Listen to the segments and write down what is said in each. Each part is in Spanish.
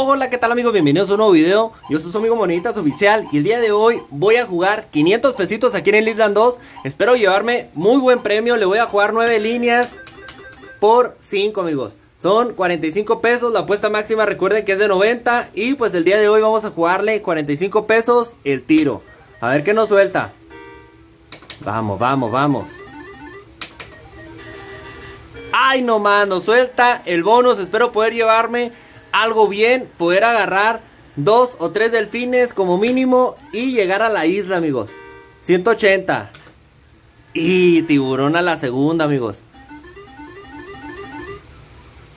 Hola, ¿qué tal amigos? Bienvenidos a un nuevo video. Yo soy su amigo Monitas Oficial y el día de hoy voy a jugar 500 pesitos aquí en el Island 2. Espero llevarme muy buen premio. Le voy a jugar 9 líneas por 5 amigos. Son 45 pesos, la apuesta máxima recuerden que es de 90 y pues el día de hoy vamos a jugarle 45 pesos el tiro. A ver qué nos suelta. Vamos, vamos, vamos. Ay, no mano, suelta el bonus. Espero poder llevarme algo bien, poder agarrar dos o tres delfines como mínimo y llegar a la isla, amigos. 180. Y tiburón a la segunda, amigos.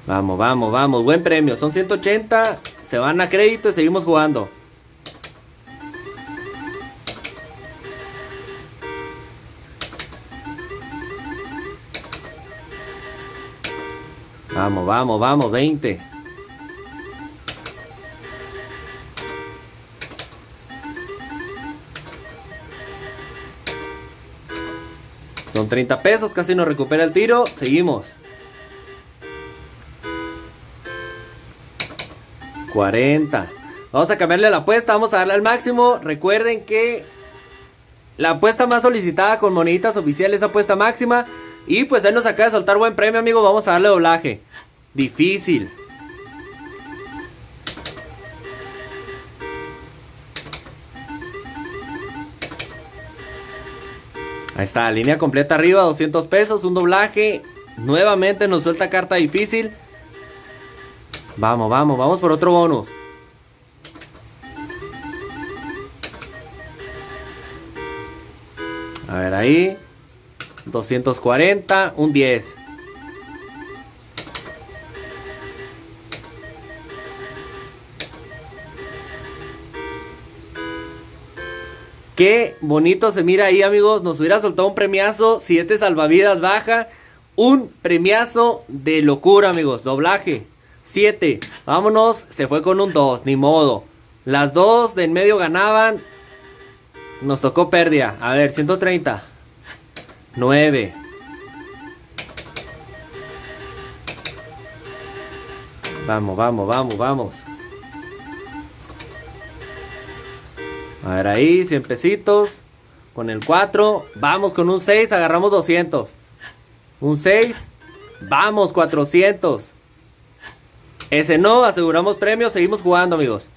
Vamos, vamos, vamos. Buen premio. Son 180. Se van a crédito y seguimos jugando. Vamos, vamos, vamos. 20. Son 30 pesos, casi nos recupera el tiro. Seguimos. 40. Vamos a cambiarle la apuesta, vamos a darle al máximo. Recuerden que la apuesta más solicitada con moneditas oficiales es apuesta máxima. Y pues ahí nos acaba de soltar buen premio, amigo. Vamos a darle doblaje. Difícil. Ahí está, línea completa arriba, 200 pesos, un doblaje. Nuevamente nos suelta carta difícil. Vamos, vamos, vamos por otro bonus. A ver ahí. 240, un 10. Qué bonito se mira ahí, amigos. Nos hubiera soltado un premiazo. Si salvavidas baja. Un premiazo de locura, amigos. Doblaje. 7. Vámonos. Se fue con un 2. Ni modo. Las dos de en medio ganaban. Nos tocó pérdida. A ver, 130. 9. Vamos, vamos, vamos, vamos. A ver ahí, 100 pesitos. Con el 4. Vamos con un 6, agarramos 200. Un 6. Vamos, 400. Ese no, aseguramos premios, seguimos jugando amigos.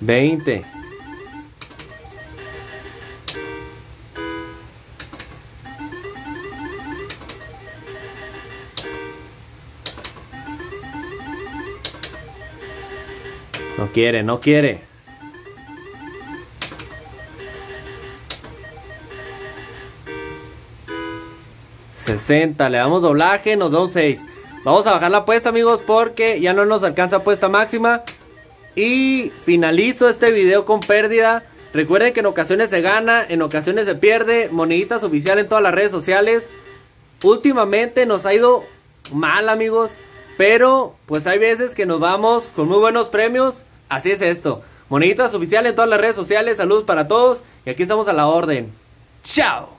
Veinte. No quiere, no quiere. ...60, le damos doblaje, nos da un 6... Vamos a bajar la apuesta amigos porque ya no nos alcanza apuesta máxima. Y finalizo este video con pérdida. Recuerden que en ocasiones se gana, en ocasiones se pierde. Moneditas oficial en todas las redes sociales. Últimamente nos ha ido mal amigos. Pero pues hay veces que nos vamos con muy buenos premios Así es esto. Moneditas oficiales en todas las redes sociales. Saludos para todos. Y aquí estamos a la orden. ¡Chao!